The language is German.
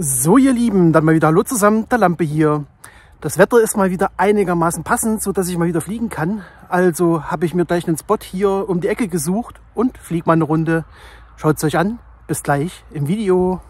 So ihr Lieben, dann mal wieder Hallo zusammen, der Lampe hier. Das Wetter ist mal wieder einigermaßen passend, so dass ich mal wieder fliegen kann. Also habe ich mir gleich einen Spot hier um die Ecke gesucht und fliege mal eine Runde. Schaut es euch an. Bis gleich im Video.